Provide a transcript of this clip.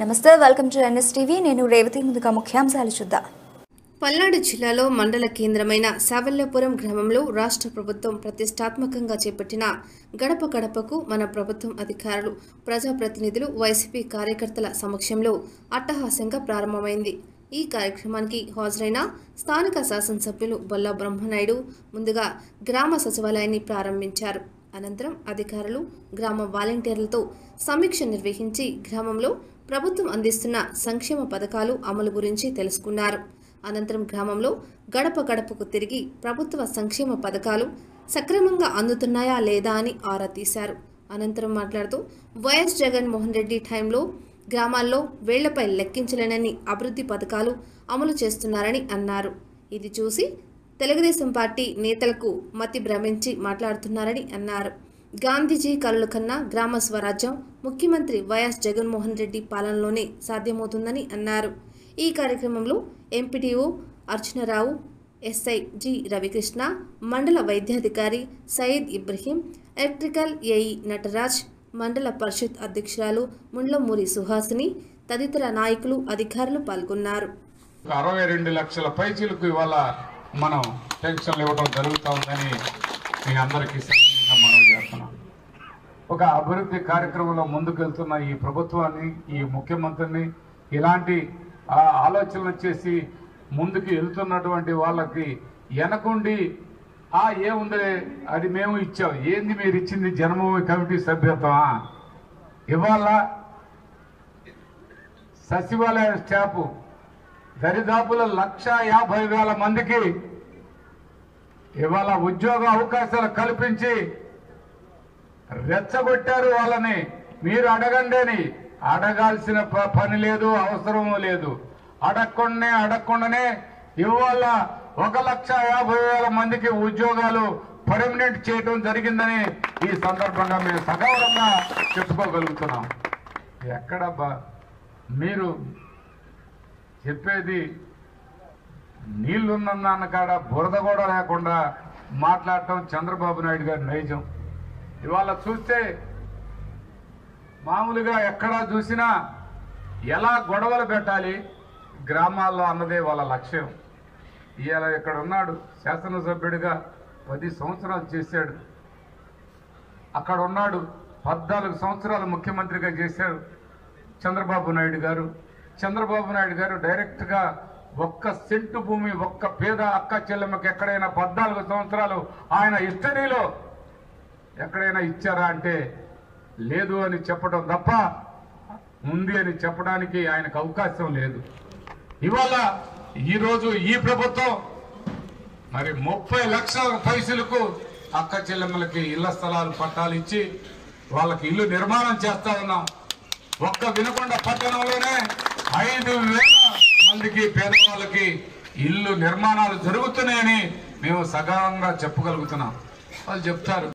నమస్తే welcome to NS TV నేను రేవతి ముందుగా ముఖ్యాంశాలు చూద్దాం. పల్నాడు జిల్లాలో మండల కేంద్రమైన సావల్యపురం గ్రామంలో రాష్ట్ర ప్రభుత్వం ప్రతిష్టాత్మకంగా చేపట్టిన గడప గడపకు మన ప్రభుత్వం అధికారులు ప్రజాప్రతినిధులు వైసీపీ కార్యకర్తల సమక్షంలో అట్టహాసంగా ప్రారంభమైంది. ఈ కార్యక్రమానికి హాజరైన స్థానిక శాసనసభ్యులు బొల్ల బ్రహ్మనాయుడు ముందుగా గ్రామ సచివాలయాన్ని ప్రారంభించారు. అనంతరం అధికారులు గ్రామ వాలంటీర్లతో సమీక్ష నిర్వహించి గ్రామంలో ప్రభుత్వం అందిస్తున్న సంక్షేమ పథకాలు అమలు గురించి తెలుసుకున్నారు. అనంతరం గ్రామంలో గడప గడపకు తిరిగి ప్రభుత్వ సంక్షేమ పథకాలు సక్రమంగా అందుతున్నాయా లేదా అని ఆరా తీశారు. అనంతరం మాట్లాడుతూ వైఎస్ జగన్మోహన్ రెడ్డి టైంలో గ్రామాల్లో వేళ్ళపై లెక్కించలేనని అభివృద్ధి పథకాలు అమలు చేస్తున్నారని అన్నారు. ఇది చూసి తెలుగుదేశం పార్టీ నేతలకు మతి భ్రమించి మాట్లాడుతున్నారని అన్నారు. గాంధీజీ కలలు కన్నా గ్రామ స్వరాజ్యం ముఖ్యమంత్రి వైఎస్ జగన్మోహన్ రెడ్డి పాలనలోనే సాధ్యమవుతుందని అన్నారు. ఈ కార్యక్రమంలో MPTO Archana Rao SI G Ravikrishna మండల వైద్యాధికారి సయీద్ ఇబ్రహీం ఎలక్ట్రికల్ ఏఈ నటరాజ్ మండల పరిషత్ అధ్యక్షురాలు ముండ్లమూరి సుహాసిని తదితర నాయకులు అధికారులు పాల్గొన్నారు. అరవై రెండు లక్షల పైచీలకు ఇవాళ మనం పెన్షన్లు ఇవ్వడం జరుగుతూ ఉందని మీ అందరికీ సవినయంగా మనం చేస్తున్నాం. ఒక అభివృద్ధి కార్యక్రమంలో ముందుకెళ్తున్న ఈ ప్రభుత్వాన్ని ఈ ముఖ్యమంత్రిని ఇలాంటి ఆ, ఆలోచనలు చేసి ముందుకు వెళ్తున్నటువంటి వాళ్ళకి వెనకుండి ఆ ఏముంది అది మేము ఇచ్చాం. ఏంది మీరు ఇచ్చింది జన్మభూమి కమిటీ సభ్యత్వమా? ఇవాళ సచివాలయ స్టాఫ్ దరిదాపుల లక్ష యాభై వేల మందికి ఇవాళ ఉద్యోగ అవకాశాలు కల్పించి రెచ్చగొట్టారు వాళ్ళని. మీరు అడగండి అని. అడగాల్సిన ప- పని లేదు అవసరము లేదు. అడగకుండానే అడగకుండానే ఇవాళ ఒక లక్ష యాభై వేల మందికి ఉద్యోగాలు పర్మనెంట్ చేయడం జరిగిందని ఈ సందర్భంగా మేము సగౌరవంగా చెప్పుకోగలుగుతున్నాం. ఎక్కడ మీరు చెప్పేది నీళ్ళున్న కాడ బురద కూడా లేకుండా మాట్లాడటం చంద్రబాబు నాయుడు గారి నైజం. ఇవాళ చూస్తే మామూలుగా ఎక్కడా చూసినా ఎలా గొడవలు పెట్టాలి గ్రామాల్లో అన్నదే వాళ్ళ లక్ష్యం. ఇవాళ ఇక్కడ ఉన్నాడు శాసనసభ్యుడిగా పది సంవత్సరాలు చేశాడు. అక్కడ ఉన్నాడు పద్నాలుగు సంవత్సరాలు ముఖ్యమంత్రిగా చేశాడు చంద్రబాబు నాయుడు గారు. చంద్రబాబు నాయుడు గారు డైరెక్ట్గా ఒక్క సెంటు భూమి ఒక్క పేద అక్క చెల్లెమ్మకి ఎక్కడైనా పద్నాలుగు సంవత్సరాలు ఆయన హిస్టరీలో ఎక్కడైనా ఇచ్చారా అంటే లేదు అని చెప్పడం తప్ప ఉంది అని చెప్పడానికి ఆయనకు అవకాశం లేదు. ఇవాళ ఈరోజు ఈ ప్రభుత్వం మరి ముప్పై లక్షల పైసలకు అక్క చెల్లెమ్మలకి ఇళ్ళ స్థలాలు పట్టాలు ఇచ్చి వాళ్ళకి ఇల్లు నిర్మాణం చేస్తా ఉన్నాం. ఒక్క వినకొండ పట్టణంలోనే పేదవాళ్ళకి ఇల్లు నిర్మాణాలు జరుగుతున్నాయని మేము సగర్వంగా చెప్పగలుగుతున్నాం. వాళ్ళు చెప్తారు.